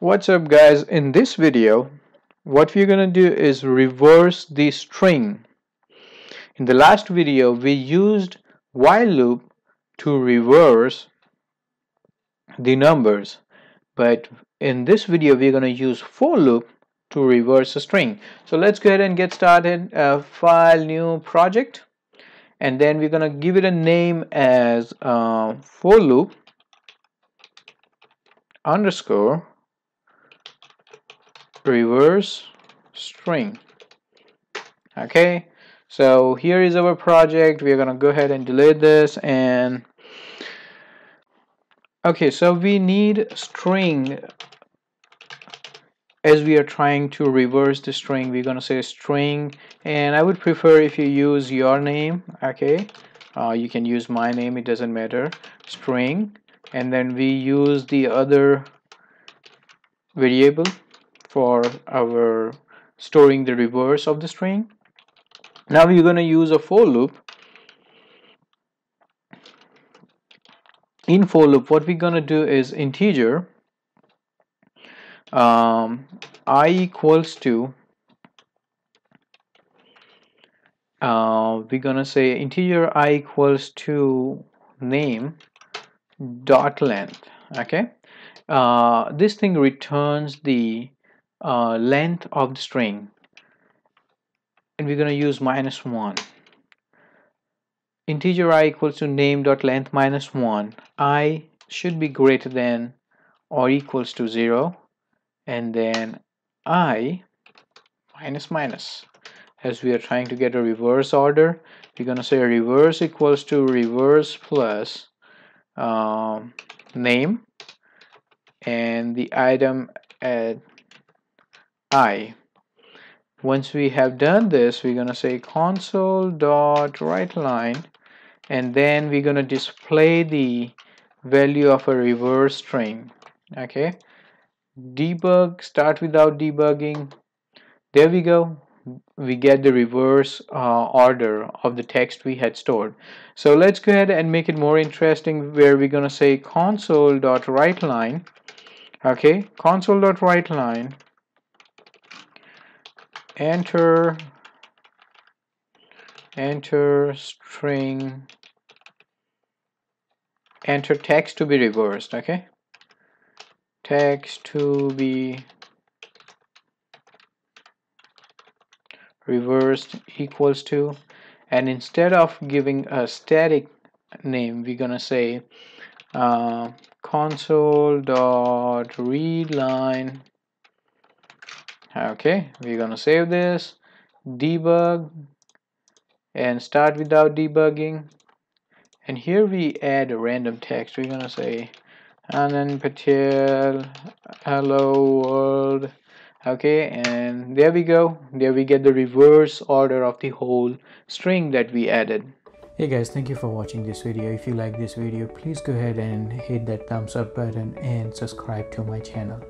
What's up guys? In this video, what we're gonna do is reverse the string. In the last video, we used while loop to reverse the numbers. But in this video, we're gonna use for loop to reverse a string. So let's go ahead and get started. Uh, file, new project. And then we're gonna give it a name as uh, for loop underscore reverse string. Okay so here is our project. We're gonna go ahead and delete this and okay so we need string. As we are trying to reverse the string we're gonna say string and I would prefer if you use your name okay? Uh, you can use my name it doesn't matter. String and then we use the other variable for our storing the reverse of the string. Now we're going to use a for loop. In for loop what we're going to do is integer um, i equals to uh, we're gonna say integer i equals to name dot length okay? Uh, this thing returns the uh, length of the string. And we're going to use minus 1 integer i equals to name dot length minus 1 i should be greater than or equals to 0 and then i minus minus. As we are trying to get a reverse order we're going to say reverse equals to reverse plus um, name. And the item at i. Once we have done this we're gonna say console dot write line and then we're gonna display the value of a reverse string okay? Debug start without debugging. There we go. We get the reverse uh, order of the text we had stored. So let's go ahead and make it more interesting where we're gonna say console dot write line okay? Console dot write line enter. Enter string. Enter text to be reversed okay? Text to be reversed equals to and instead of giving a static name we're gonna say uh, console dot read line okay we're gonna save this debug and start without debugging. And here we add a random text. We're gonna say Anand Patel hello world. Okay and there we go. There we get the reverse order of the whole string that we added. Hey guys thank you for watching this video. If you like this video please go ahead and hit that thumbs up button and subscribe to my channel